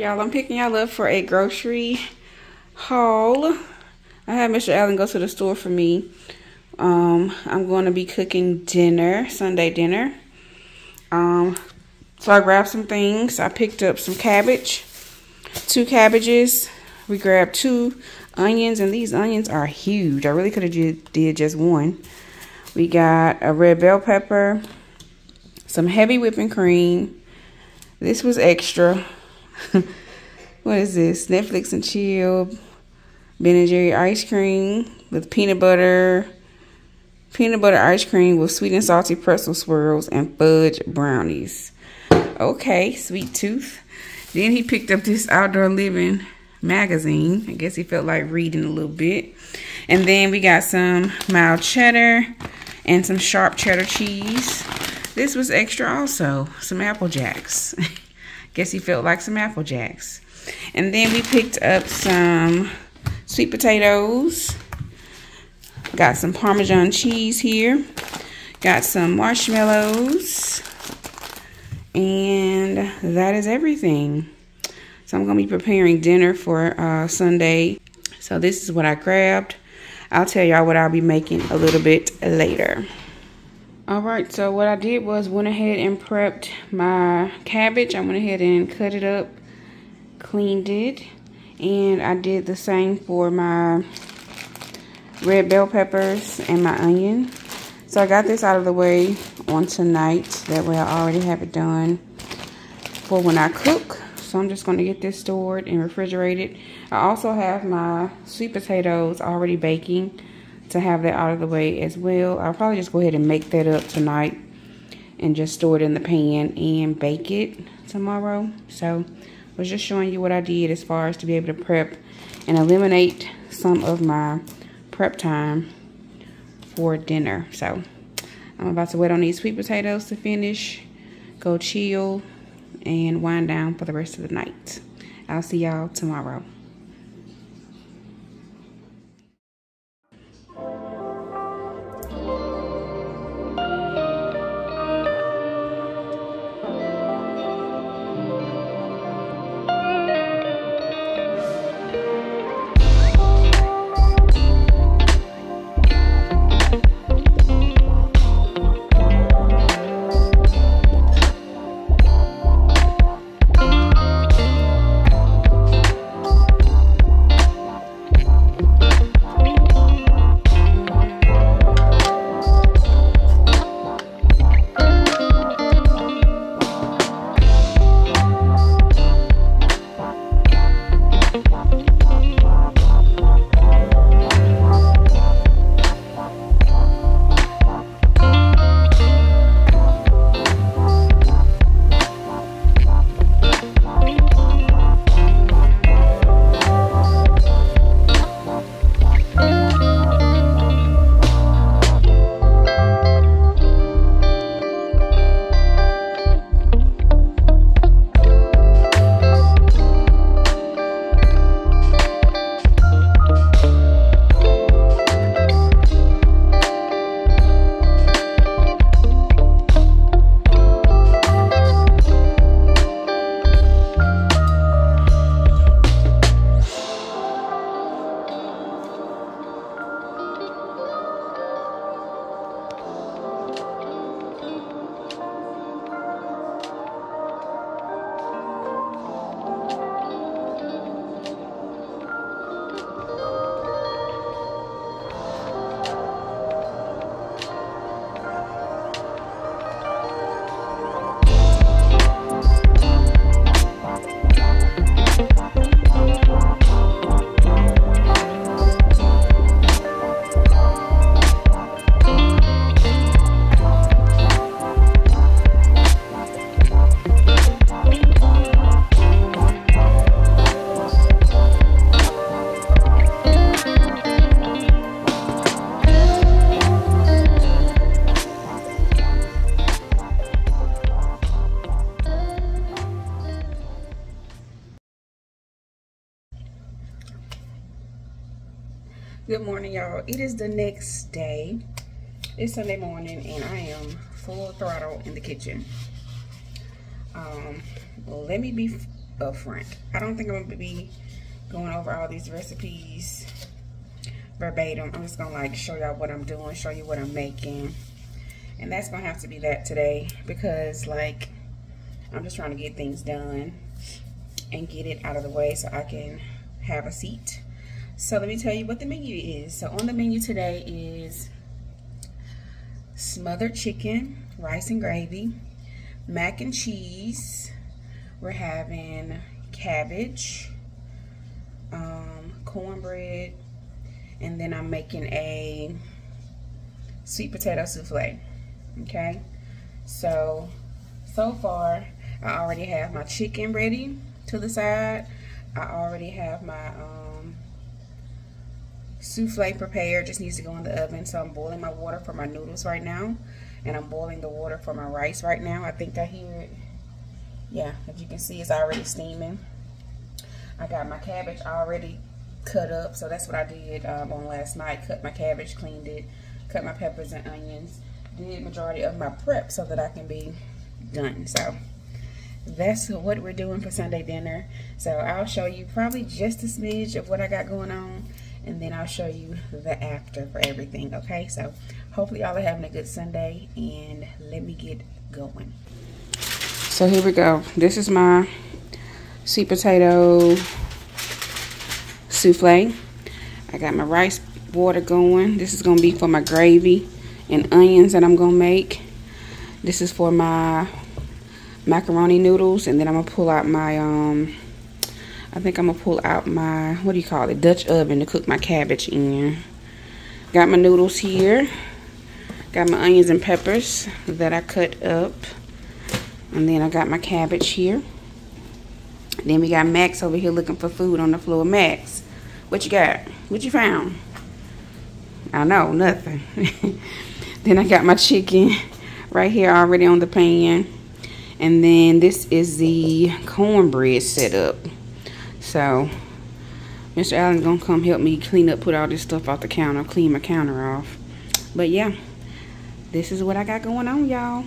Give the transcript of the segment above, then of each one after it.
y'all, I'm picking y'all up for a grocery haul. I had Mr. Allen go to the store for me. Um, I'm going to be cooking dinner, Sunday dinner. Um, so I grabbed some things. I picked up some cabbage, two cabbages. We grabbed two onions, and these onions are huge. I really could have did just one. We got a red bell pepper, some heavy whipping cream. This was extra. what is this? Netflix and chill. Ben and Jerry ice cream with peanut butter. Peanut butter ice cream with sweet and salty pretzel swirls and fudge brownies. Okay, sweet tooth. Then he picked up this outdoor living magazine. I guess he felt like reading a little bit. And then we got some mild cheddar and some sharp cheddar cheese. This was extra also. Some Apple Jacks. Guess he felt like some Apple Jacks. And then we picked up some sweet potatoes. Got some Parmesan cheese here. Got some marshmallows. And that is everything. So I'm going to be preparing dinner for uh, Sunday. So this is what I grabbed. I'll tell y'all what I'll be making a little bit later. All right, so what I did was went ahead and prepped my cabbage. I went ahead and cut it up, cleaned it, and I did the same for my red bell peppers and my onion. So I got this out of the way on tonight. That way I already have it done for when I cook. So I'm just going to get this stored and refrigerated. I also have my sweet potatoes already baking to have that out of the way as well. I'll probably just go ahead and make that up tonight and just store it in the pan and bake it tomorrow. So I was just showing you what I did as far as to be able to prep and eliminate some of my prep time for dinner. So I'm about to wait on these sweet potatoes to finish, go chill, and wind down for the rest of the night. I'll see y'all tomorrow. Good morning, y'all. It is the next day. It's Sunday morning, and I am full throttle in the kitchen. Um, well, let me be up front. I don't think I'm to be going over all these recipes verbatim. I'm just going to like show y'all what I'm doing, show you what I'm making. And that's to have to be that today because like I'm just trying to get things done and get it out of the way so I can have a seat. So let me tell you what the menu is. So on the menu today is smothered chicken, rice and gravy, mac and cheese. We're having cabbage, um, cornbread, and then I'm making a sweet potato souffle. Okay, so so far I already have my chicken ready to the side. I already have my um, souffle prepared. Just needs to go in the oven. So I'm boiling my water for my noodles right now. And I'm boiling the water for my rice right now. I think I hear it. Yeah, as you can see, it's already steaming. I got my cabbage already cut up. So that's what I did um, on last night. Cut my cabbage, cleaned it, cut my peppers and onions. Did majority of my prep so that I can be done. So that's what we're doing for Sunday dinner. So I'll show you probably just a smidge of what I got going on and then I'll show you the after for everything, okay? So hopefully y'all are having a good Sunday and let me get going. So here we go. This is my sweet potato souffle. I got my rice water going. This is going to be for my gravy and onions that I'm going to make. This is for my macaroni noodles and then I'm gonna pull out my um I think I'm gonna pull out my what do you call it Dutch oven to cook my cabbage in. Got my noodles here. Got my onions and peppers that I cut up. And then I got my cabbage here. Then we got Max over here looking for food on the floor. Max what you got? What you found? I know nothing. Then I got my chicken right here already on the pan. And then this is the cornbread setup. So, Mr. Allen's gonna come help me clean up, put all this stuff off the counter, clean my counter off. But yeah, this is what I got going on, y'all.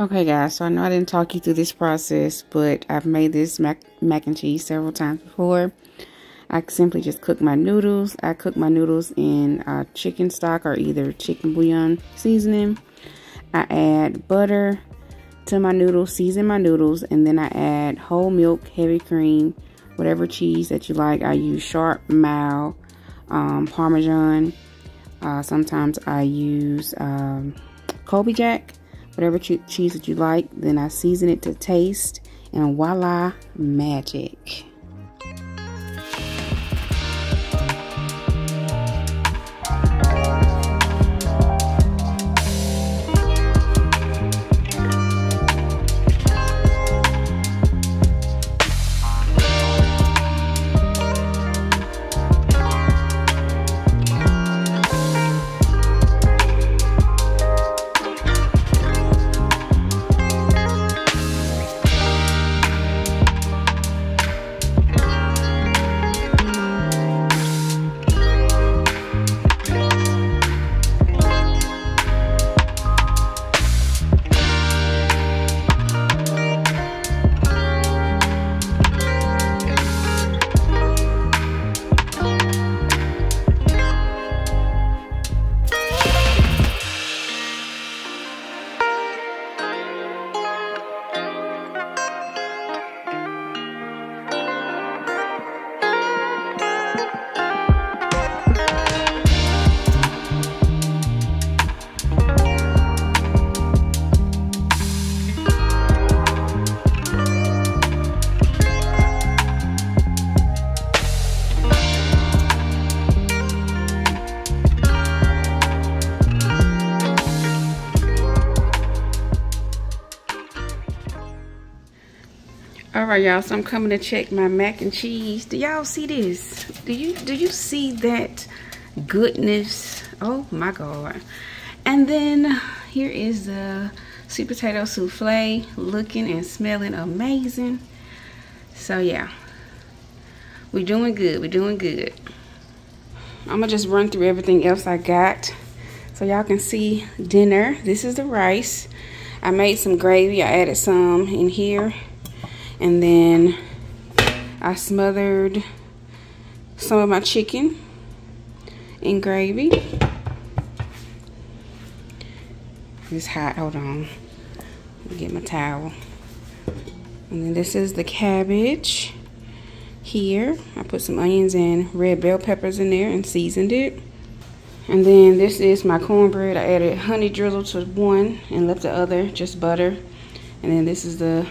Okay, guys, so I know I didn't talk you through this process, but I've made this mac, mac and cheese several times before. I simply just cook my noodles. I cook my noodles in uh, chicken stock or either chicken bouillon seasoning. I add butter to my noodles, season my noodles, and then I add whole milk, heavy cream, whatever cheese that you like. I use sharp, mild, um, Parmesan. Uh, sometimes I use um, Colby Jack whatever cheese that you like. Then I season it to taste, and voila, magic. Right y'all so i'm coming to check my mac and cheese. Do y'all see this? Do you do you see that goodness? Oh my god. And then here is the sweet potato souffle looking and smelling amazing. So yeah. We're doing good we're doing good. I'm gonna just run through everything else i got so y'all can see dinner. This is the rice. I made some gravy. I added some in here. And then I smothered some of my chicken in gravy. It's hot. Hold on. Get my towel. And then this is the cabbage here. I put some onions and red bell peppers in there and seasoned it. And then this is my cornbread. I added honey drizzle to one and left the other just butter. And then this is the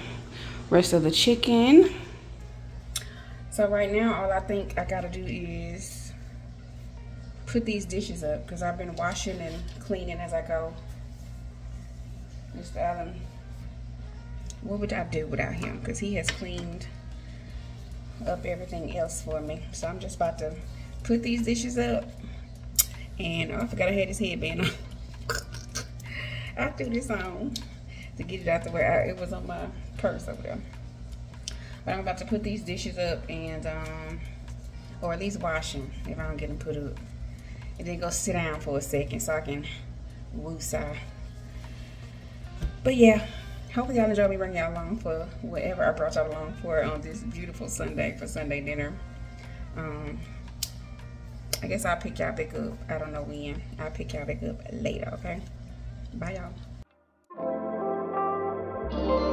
rest of the chicken. So right now, all I think I gotta do is put these dishes up because I've been washing and cleaning as I go. Mr. Allen, what would I do without him? Because he has cleaned up everything else for me. So I'm just about to put these dishes up. And oh, I forgot I had this headband on. I threw this on to get it out the way. I, it was on my purse over there. But I'm about to put these dishes up and, um, or at least wash them if I don't get them put up. And then go sit down for a second so I can woosah. But yeah, hopefully y'all enjoy me bringing y'all along for whatever I brought y'all along for on this beautiful Sunday for Sunday dinner. Um, I guess I'll pick y'all back up. I don't know when. I'll pick y'all back up later, okay? Bye, y'all. Thank you.